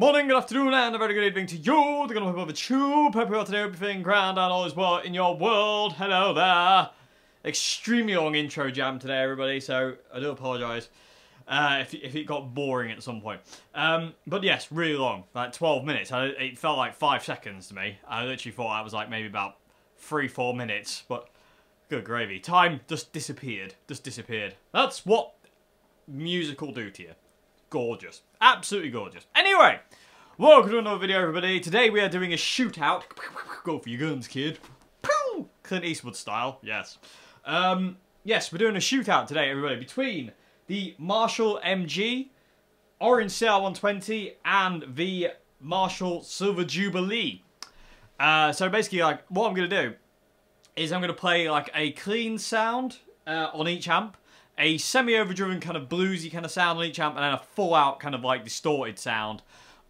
morning, good afternoon, and a very good evening to you. They're gonna the tube. Hope you're today, everything grand and all is well in your world. Hello there. Extremely long intro jam today, everybody, so I do apologise uh, if, if it got boring at some point. Um, but yes, really long, like 12 minutes. I, it felt like five seconds to me. I literally thought that was like maybe about three, four minutes, but good gravy. Time just disappeared, just disappeared. That's what musical do to you. Gorgeous. Absolutely gorgeous. Anyway, welcome to another video, everybody. Today we are doing a shootout. Go for your guns, kid. Clint Eastwood style, yes. Um, yes, we're doing a shootout today, everybody, between the Marshall MG, Orange CR120, and the Marshall Silver Jubilee. Uh, so basically, like, what I'm going to do is I'm going to play, like, a clean sound uh, on each amp, a semi-overdriven kind of bluesy kind of sound on each amp, and then a full-out kind of like distorted sound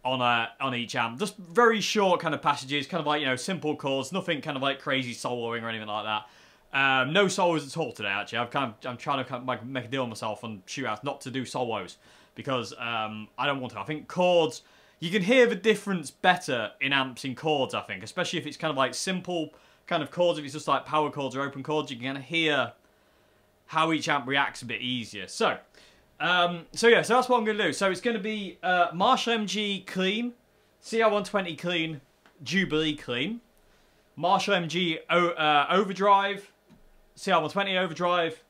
on uh, on each amp. Just very short kind of passages, kind of like you know simple chords, nothing kind of like crazy soloing or anything like that. Um, no solos at all today. Actually, I've kind of I'm trying to kind of make a deal with myself on shootouts not to do solos because um, I don't want to. I think chords. You can hear the difference better in amps in chords, I think, especially if it's kind of like simple kind of chords. If it's just like power chords or open chords, you can kind of hear how each amp reacts a bit easier. So, um, so yeah, so that's what I'm going to do. So it's going to be uh, Marshall MG clean, CR120 clean, Jubilee clean, Marshall MG o uh, overdrive, CR120 overdrive,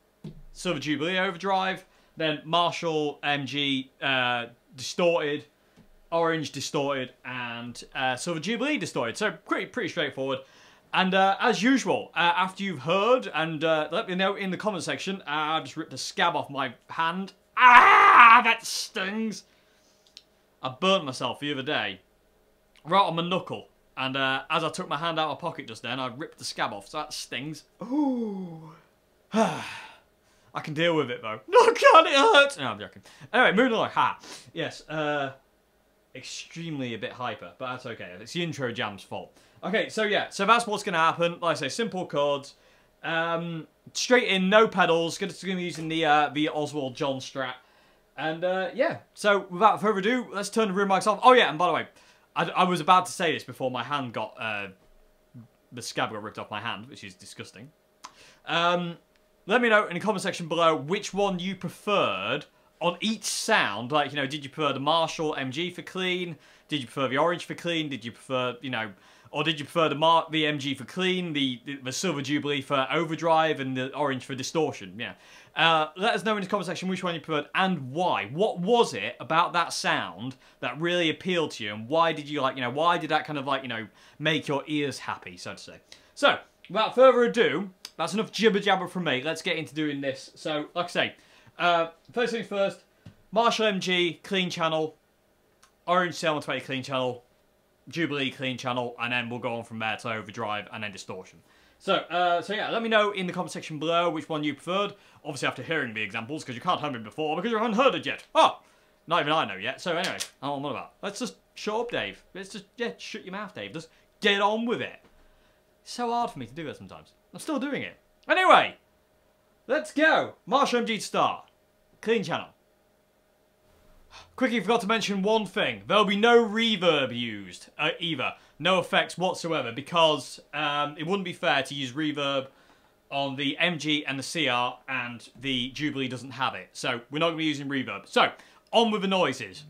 Silver Jubilee overdrive, then Marshall MG uh, distorted, Orange distorted, and uh, Silver Jubilee distorted. So pretty pretty straightforward. And uh, as usual, uh, after you've heard, and uh, let me know in the comment section, uh, I just ripped a scab off my hand. Ah, that stings! I burnt myself the other day, right on my knuckle. And uh, as I took my hand out of my pocket just then, I ripped the scab off, so that stings. Ooh. I can deal with it though. No, God, it hurts! No, I'm joking. Anyway, moving along. Ha! Yes, uh, extremely a bit hyper, but that's okay. It's the intro jam's fault. Okay, so yeah, so that's what's going to happen. Like I say, simple chords. Um, straight in, no pedals. Going to be using the uh, the Oswald John Strat. And uh, yeah, so without further ado, let's turn the room mics off. Oh yeah, and by the way, I, I was about to say this before my hand got, uh, the scab got ripped off my hand, which is disgusting. Um, let me know in the comment section below which one you preferred on each sound. Like, you know, did you prefer the Marshall MG for clean? Did you prefer the Orange for clean? Did you prefer, you know, or did you prefer the Mark, the MG for clean, the, the, Silver Jubilee for overdrive, and the Orange for distortion? Yeah. Uh, let us know in the comment section which one you preferred and why. What was it about that sound that really appealed to you, and why did you like, you know, why did that kind of like, you know, make your ears happy, so to say? So, without further ado, that's enough jibber jabber from me. Let's get into doing this. So, like I say, uh, first things first, Marshall MG clean channel, Orange CR120 clean channel, Jubilee clean channel, and then we'll go on from there to overdrive and then distortion. So, uh, so yeah, let me know in the comment section below which one you preferred. Obviously, after hearing the examples, because you can't have me before, because you haven't heard it yet. Oh, not even I know yet. So anyway, I don't know about. Let's just shut up, Dave. Let's just yeah, shut your mouth, Dave. Just get on with it. It's so hard for me to do that sometimes. I'm still doing it. Anyway, let's go. Marshall MG to start. Clean channel. Quickly forgot to mention one thing. There'll be no reverb used uh, either. No effects whatsoever because um, it wouldn't be fair to use reverb on the MG and the CR and the Jubilee doesn't have it. So we're not going to be using reverb. So, on with the noises.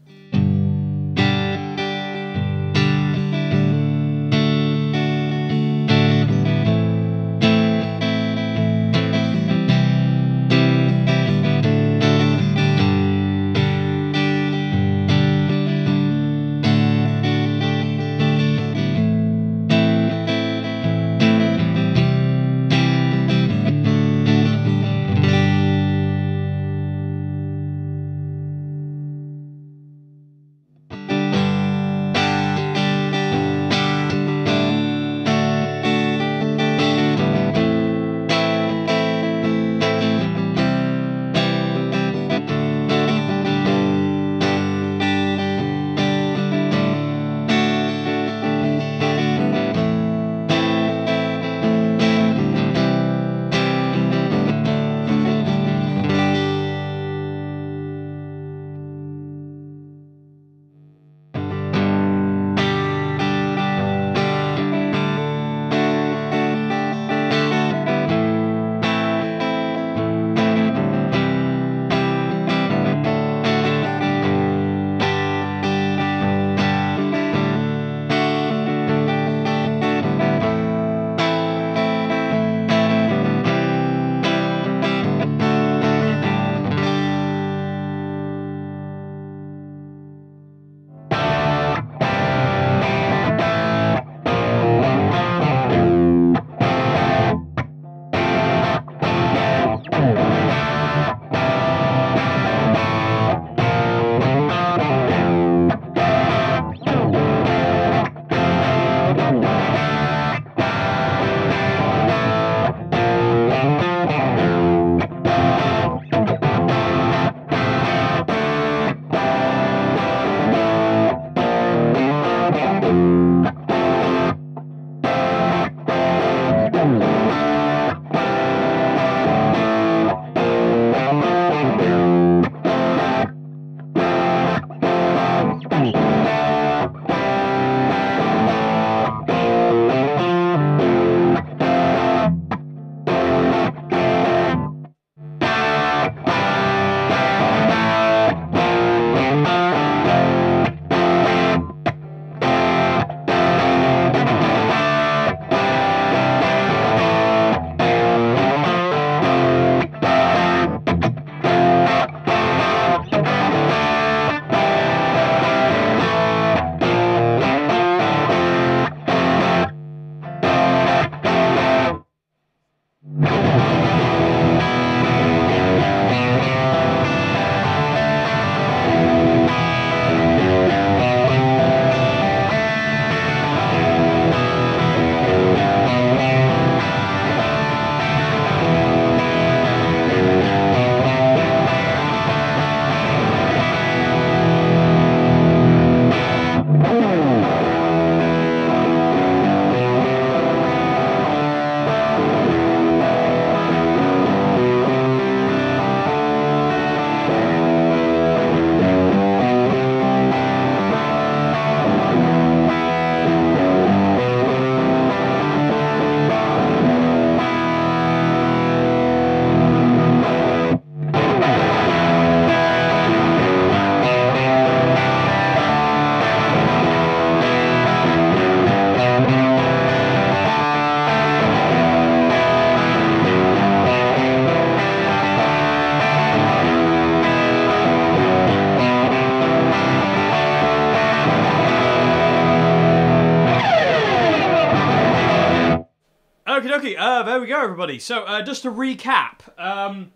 Everybody. So, uh, just to recap, um,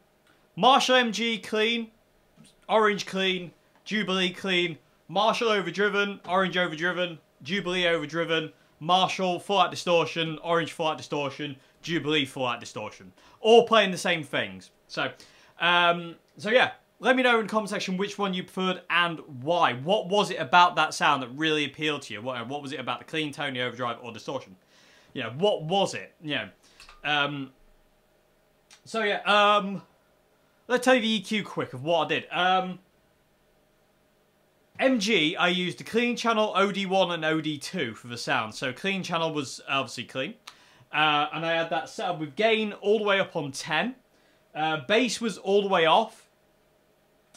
Marshall MG clean, Orange clean, Jubilee clean, Marshall overdriven, Orange overdriven, Jubilee overdriven, Marshall full out distortion, Orange full out distortion, Jubilee full out distortion. All playing the same things. So, um, so yeah, let me know in the comment section which one you preferred and why. What was it about that sound that really appealed to you? What, what was it about the clean tone, the overdrive, or distortion? You know, what was it? Know, um, so yeah, um, let's tell you the EQ quick of what I did. Um, MG, I used the clean channel OD1 and OD2 for the sound. So clean channel was obviously clean. Uh, and I had that set up with gain all the way up on 10. Uh, bass was all the way off,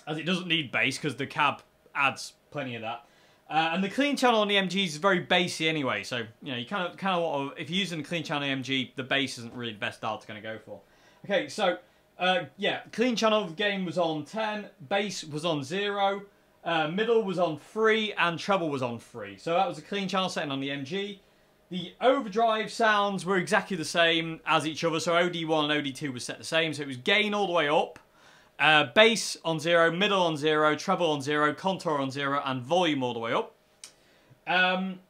as it doesn't need bass because the cab adds plenty of that. Uh, and the clean channel on the MG is very bassy anyway, so you know you kind of kind of want to, if you're using the clean channel on MG, the bass isn't really the best dial to go for. Okay, so uh, yeah, clean channel gain was on 10, bass was on 0, uh, middle was on 3, and treble was on 3. So that was a clean channel setting on the MG. The overdrive sounds were exactly the same as each other, so OD1 and OD2 was set the same, so it was gain all the way up, uh, bass on 0, middle on 0, treble on 0, contour on 0, and volume all the way up. Um,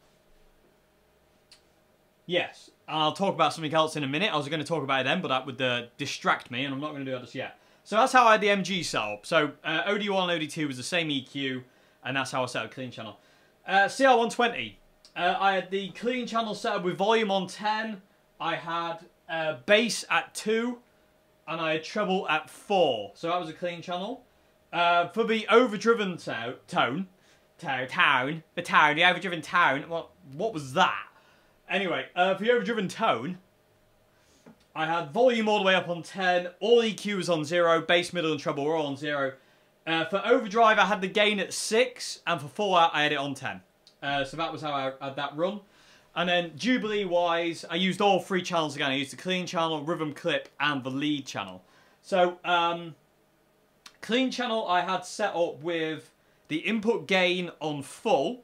yes, I'll talk about something else in a minute. I was going to talk about it then, but that would uh, distract me, and I'm not going to do that just yet. So that's how I had the MG set up. So uh, OD1 and OD2 was the same EQ, and that's how I set up clean channel. Uh, CR120. Uh, I had the clean channel set up with volume on 10. I had uh, bass at 2. And I had treble at 4. So that was a clean channel. Uh, for the overdriven to tone, to town, the town, the overdriven tone, what, what was that? Anyway, uh, for the overdriven tone, I had volume all the way up on 10, all EQ was on 0, bass, middle and treble were all on 0. Uh, for overdrive, I had the gain at 6, and for fallout, I had it on 10. Uh, so that was how I had that run. And then Jubilee-wise, I used all three channels again. I used the clean channel, rhythm clip, and the lead channel. So, um, clean channel I had set up with the input gain on full.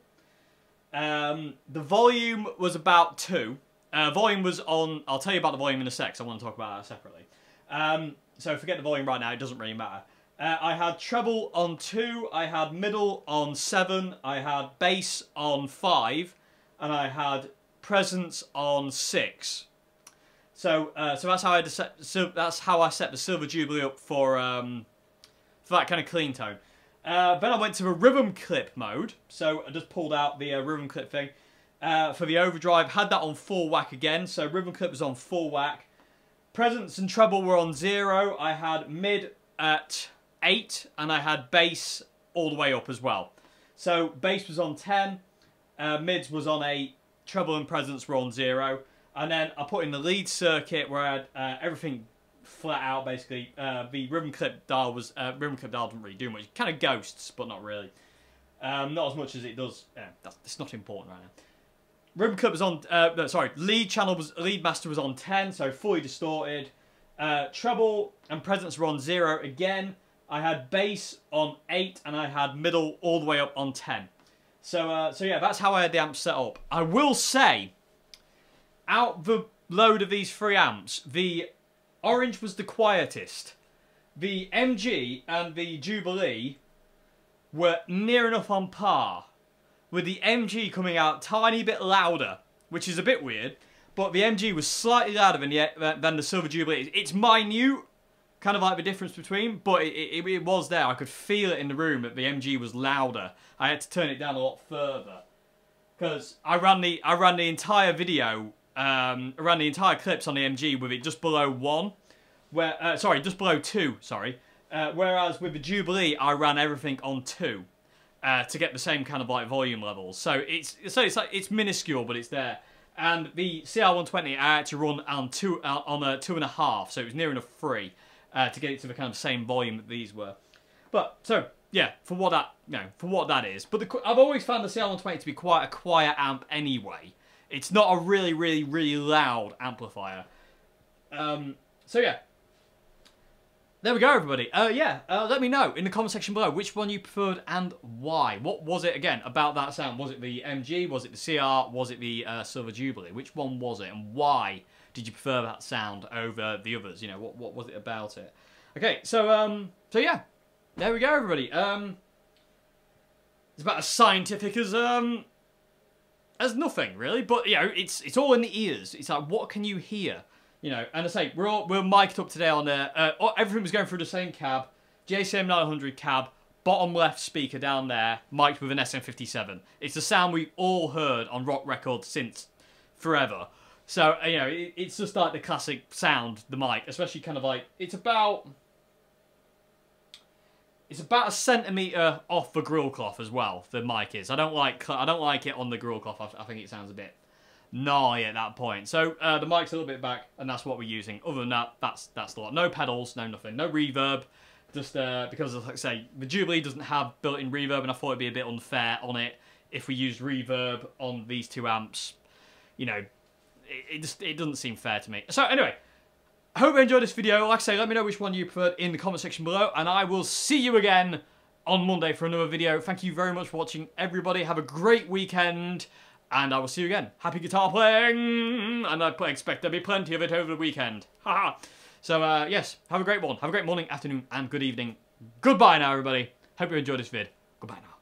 Um, the volume was about 2. Uh, volume was on... I'll tell you about the volume in a sec, I want to talk about that separately. Um, so forget the volume right now, it doesn't really matter. Uh, I had treble on 2, I had middle on 7, I had bass on 5, and I had presence on 6. So uh, so that's how I set, so that's how I set the Silver Jubilee up for um, for that kind of clean tone. Uh, then I went to the rhythm clip mode, so I just pulled out the uh, rhythm clip thing. Uh, for the overdrive, had that on full whack again, so rhythm clip was on full whack. Presence and treble were on zero. I had mid at 8 and I had bass all the way up as well. So bass was on 10, uh, mids was on 8, treble and presence were on 0. And then I put in the lead circuit where I had uh, everything flat out basically. Uh, the rhythm clip dial was, uh, rhythm clip dial didn't really do much. Kind of ghosts, but not really. Um, not as much as it does, yeah, that's, not important right now. Rhythm clip was on, uh, no, sorry, lead channel was, lead master was on 10, so fully distorted. Uh, treble and presence were on 0 again. I had bass on 8 and I had middle all the way up on 10. So, uh, so yeah, that's how I had the amp set up. I will say, out the load of these three amps, the Orange was the quietest. The MG and the Jubilee were near enough on par, with the MG coming out tiny bit louder, which is a bit weird, but the MG was slightly louder than the, than the Silver Jubilee. It's minute, kind of like the difference between, but it, it, it, was there. I could feel it in the room that the MG was louder. I had to turn it down a lot further because I ran the I ran the entire video, um, I ran the entire clips on the MG with it just below one, where uh, sorry, just below two, sorry. Uh, whereas with the Jubilee, I ran everything on two. Uh, to get the same kind of like volume levels, so it's so it's like it's minuscule, but it's there. And the CR120 I had to run on two uh, on a two and a half, so it was near enough three uh, to get it to the kind of same volume that these were. But so yeah, for what that you know, for what that is. But the, I've always found the CR120 to be quite a quiet amp anyway. It's not a really, really, really loud amplifier. Um, so yeah. There we go, everybody. Uh, yeah, uh, let me know in the comment section below which one you preferred and why. What was it, again, about that sound? Was it the MG? Was it the CR? Was it the uh, Silver Jubilee? Which one was it and why did you prefer that sound over the others? You know, what what was it about it? Okay, so um, so yeah, there we go, everybody. Um, it's about as scientific as um as nothing really, but you know, it's it's all in the ears. It's like what can you hear? You know, and I say we're all we're mic'd up today on there. Uh, oh, everything was going through the same cab, JCM 900 cab, bottom left speaker down there, mic'd with an SM57. It's the sound we all heard on rock records since forever. So uh, you know, it, it's just like the classic sound, the mic, especially kind of like it's about it's about a centimeter off the grill cloth as well. The mic is. I don't like. I don't like it on the grill cloth. I, I think it sounds a bit gnarly at that point. So uh, the mic's a little bit back, and that's what we're using. Other than that, that's that's the lot. No pedals, no nothing, no reverb. Just uh, because, like I say, the Jubilee doesn't have built-in reverb, and I thought it'd be a bit unfair on it if we used reverb on these two amps. You know, it, it just it doesn't seem fair to me. So anyway, I hope you enjoyed this video. Like I say, let me know which one you preferred in the comment section below, and I will see you again on Monday for another video. Thank you very much for watching, everybody. Have a great weekend, and I will see you again. Happy guitar playing, and I expect there'll be plenty of it over the weekend. Haha. so, uh, yes, have a great one. Have a great morning, afternoon, and good evening. Goodbye now, everybody. Hope you enjoyed this vid. Goodbye now.